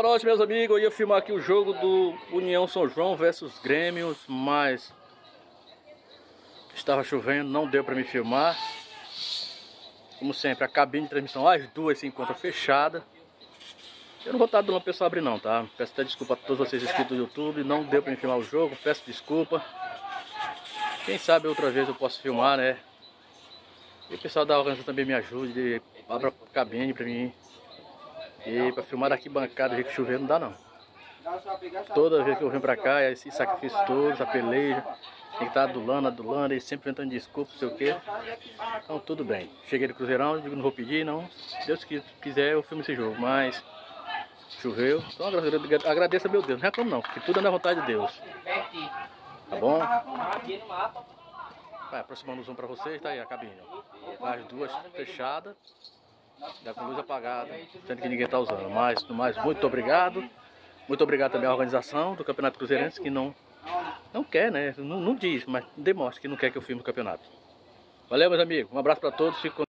Boa noite, meus amigos. Eu ia filmar aqui o jogo do União São João versus Grêmios, mas estava chovendo, não deu para me filmar. Como sempre, a cabine de transmissão, as duas se encontram fechada. Eu não vou estar dando uma pessoa abrir não, tá? Peço até desculpa a todos vocês inscritos no YouTube, não deu para me filmar o jogo, peço desculpa. Quem sabe outra vez eu posso filmar, né? E o pessoal da organização também me ajude, abra a cabine para mim e para filmar daqui bancada, jeito que chover não dá não. Toda vez que eu venho para cá, é esse sacrifício todo, essa peleja, tem que estar adulando, adulando, e sempre tentando desculpa, não sei o que. Então tudo bem. Cheguei do Cruzeirão, digo, não vou pedir, não. Se Deus quiser eu filmo esse jogo, mas choveu. Então agradeço a meu Deus, não reclamo não, porque tudo é na vontade de Deus. Tá bom? Vai, aproximando o zoom para vocês, tá aí a cabine. Ó. As duas fechadas. Já com luz apagada, sendo que ninguém está usando. Mas, no mais, muito obrigado. Muito obrigado também à organização do Campeonato Cruzeirense que não, não quer, né? Não, não diz, mas demonstra que não quer que eu filme o campeonato. Valeu, meus amigos. Um abraço para todos. Fico